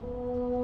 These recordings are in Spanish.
Oh.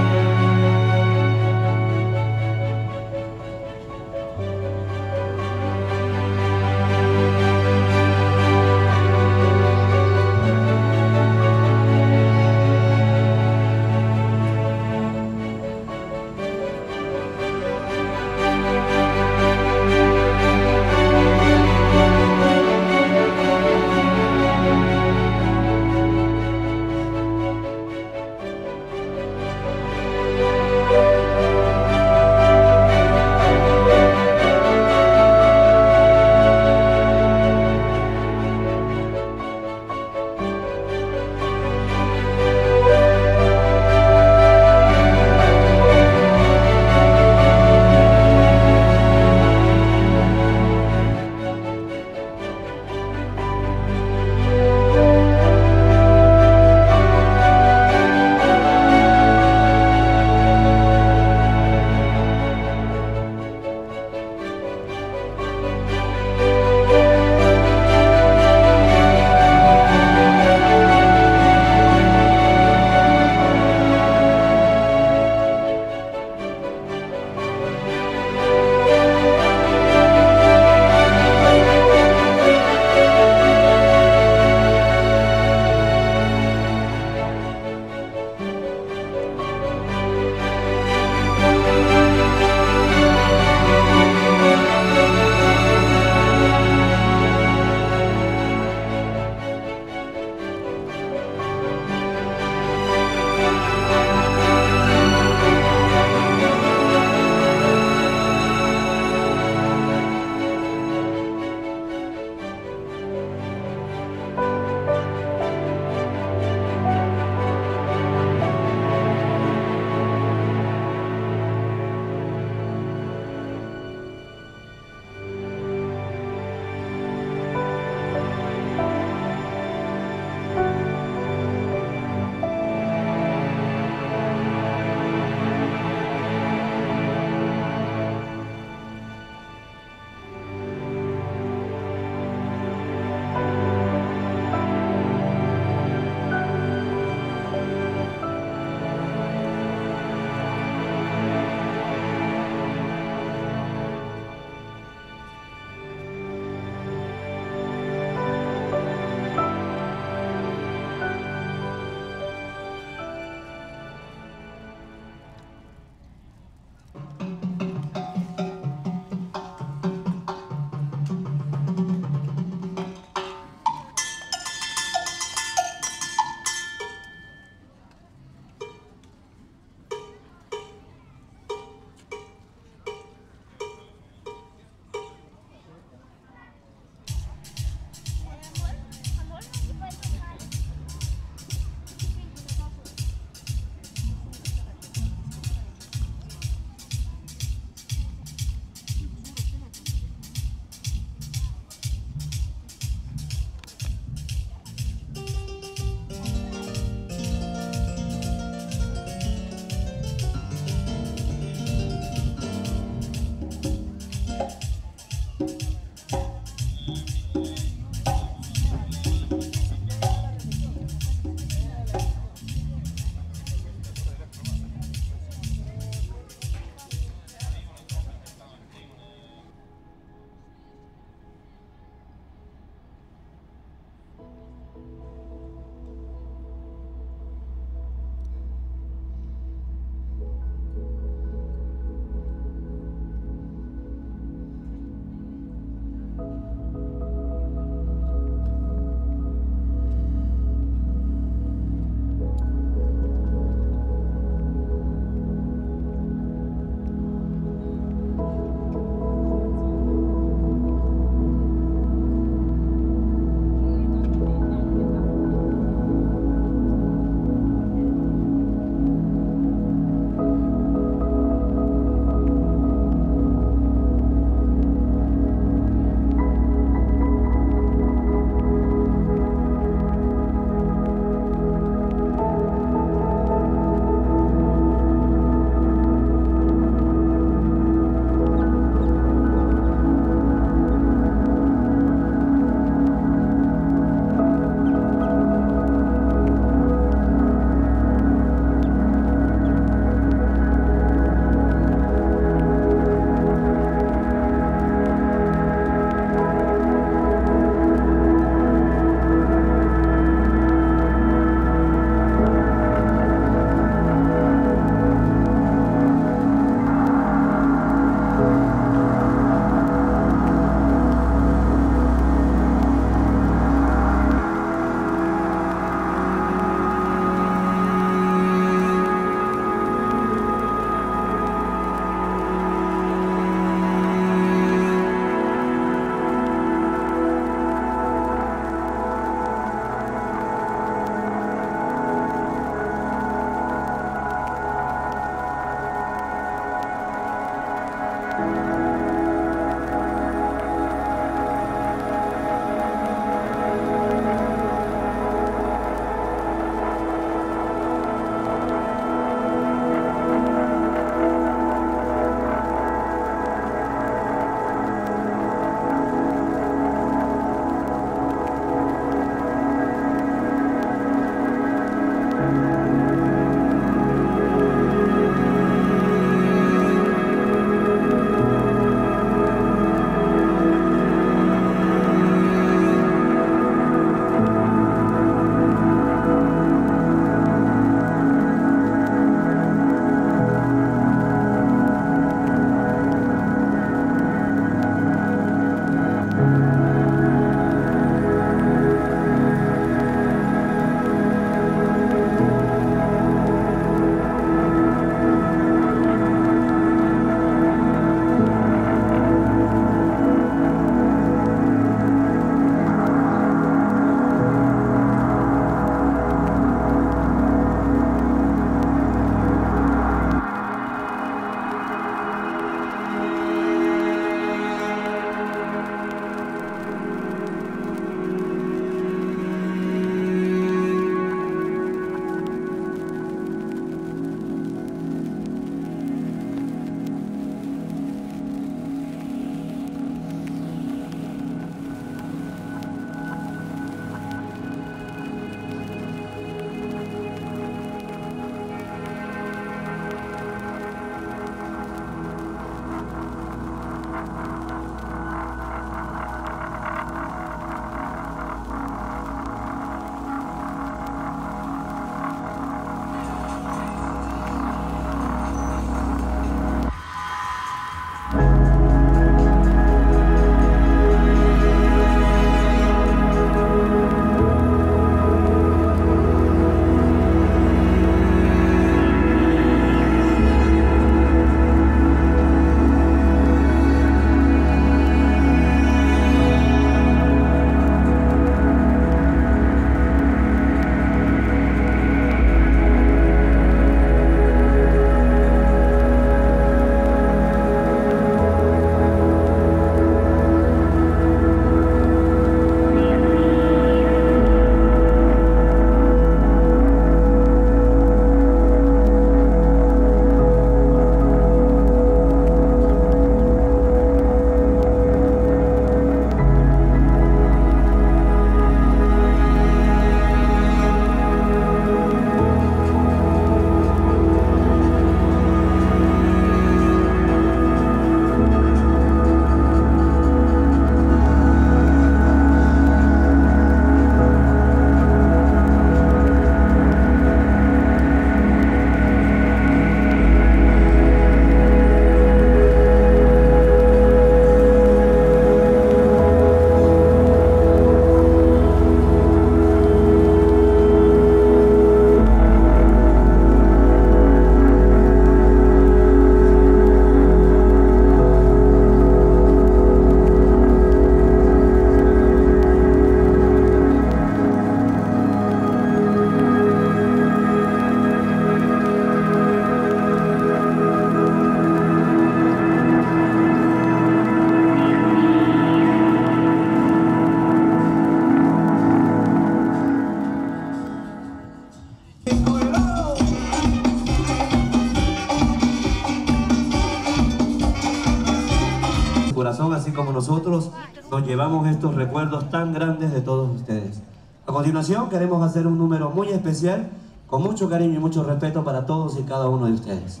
Nosotros nos llevamos estos recuerdos tan grandes de todos ustedes. A continuación queremos hacer un número muy especial, con mucho cariño y mucho respeto para todos y cada uno de ustedes.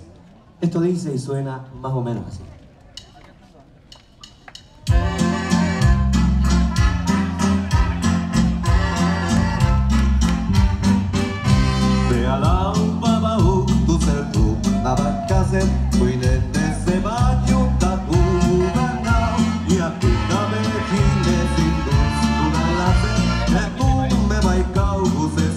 Esto dice y suena más o menos así. who